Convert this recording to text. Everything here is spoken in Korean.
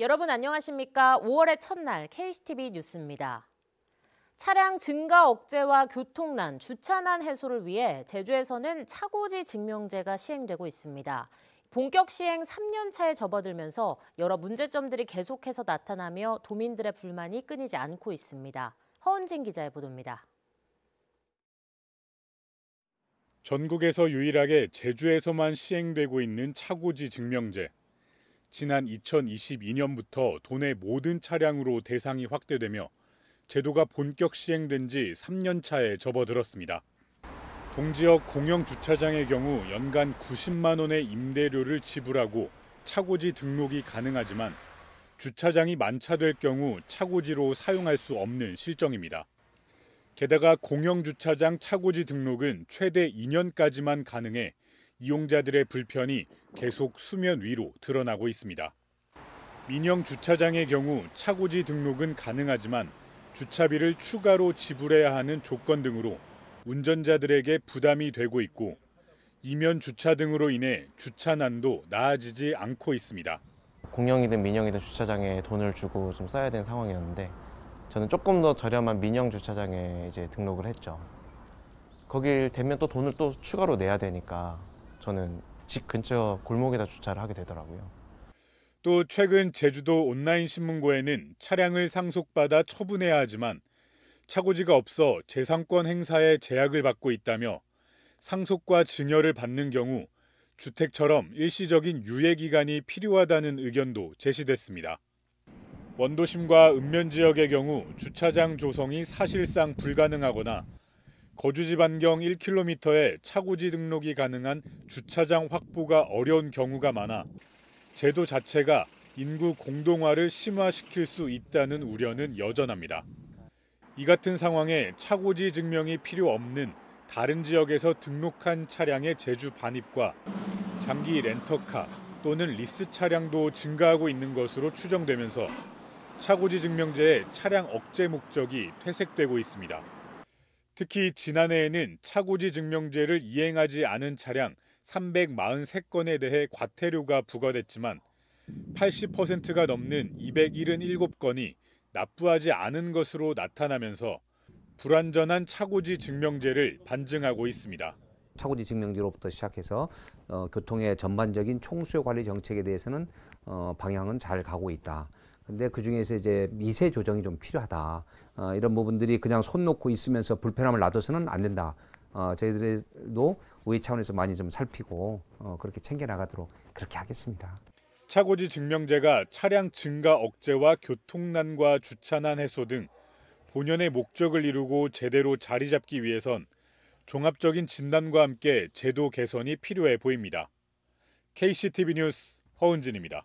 여러분 안녕하십니까? 5월의 첫날 KCTV 뉴스입니다. 차량 증가 억제와 교통난, 주차난 해소를 위해 제주에서는 차고지 증명제가 시행되고 있습니다. 본격 시행 3년 차에 접어들면서 여러 문제점들이 계속해서 나타나며 도민들의 불만이 끊이지 않고 있습니다. 허은진 기자의 보도입니다. 전국에서 유일하게 제주에서만 시행되고 있는 차고지 증명제. 지난 2022년부터 도내 모든 차량으로 대상이 확대되며 제도가 본격 시행된 지 3년 차에 접어들었습니다. 동지역 공영 주차장의 경우 연간 90만 원의 임대료를 지불하고 차고지 등록이 가능하지만 주차장이 만차될 경우 차고지로 사용할 수 없는 실정입니다. 게다가 공영 주차장 차고지 등록은 최대 2년까지만 가능해 이용자들의 불편이 계속 수면 위로 드러나고 있습니다. 민영 주차장의 경우 차고지 등록은 가능하지만 주차비를 추가로 지불해야 하는 조건 등으로 운전자들에게 부담이 되고 있고 이면 주차 등으로 인해 주차난도 나아지지 않고 있습니다. 공영이든 민영이든 주차장에 돈을 주고 좀 써야 되는 상황이었는데 저는 조금 더 저렴한 민영 주차장에 이제 등록을 했죠. 거길 되면 또 돈을 또 추가로 내야 되니까 저는 집 근처 골목에다 주차를 하게 되더라고요. 또 최근 제주도 온라인 신문고에는 차량을 상속받아 처분해야 하지만 차고지가 없어 재산권 행사에 제약을 받고 있다며 상속과 증여를 받는 경우 주택처럼 일시적인 유예 기간이 필요하다는 의견도 제시됐습니다. 원도심과 읍면 지역의 경우 주차장 조성이 사실상 불가능하거나 거주지 반경 1km에 차고지 등록이 가능한 주차장 확보가 어려운 경우가 많아 제도 자체가 인구 공동화를 심화시킬 수 있다는 우려는 여전합니다. 이 같은 상황에 차고지 증명이 필요 없는 다른 지역에서 등록한 차량의 제주 반입과 장기 렌터카 또는 리스 차량도 증가하고 있는 것으로 추정되면서 차고지 증명제의 차량 억제 목적이 퇴색되고 있습니다. 특히 지난해에는 차고지 증명제를 이행하지 않은 차량 343건에 대해 과태료가 부과됐지만 80%가 넘는 277건이 납부하지 않은 것으로 나타나면서 불완전한 차고지 증명제를 반증하고 있습니다. 차고지 증명제로부터 시작해서 어, 교통의 전반적인 총수요 관리 정책에 대해서는 어, 방향은 잘 가고 있다. 근데 그 중에서 이제 미세 조정이 좀 필요하다. 어, 이런 부분들이 그냥 손 놓고 있으면서 불편함을 놔둬서는 안 된다. 어, 저희들도 우회 차원에서 많이 좀 살피고 어, 그렇게 챙겨 나가도록 그렇게 하겠습니다. 차고지 증명제가 차량 증가 억제와 교통난과 주차난 해소 등 본연의 목적을 이루고 제대로 자리 잡기 위해선 종합적인 진단과 함께 제도 개선이 필요해 보입니다. KCTV 뉴스 허은진입니다.